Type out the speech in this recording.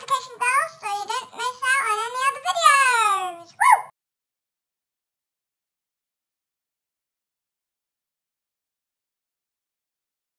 notifications bell.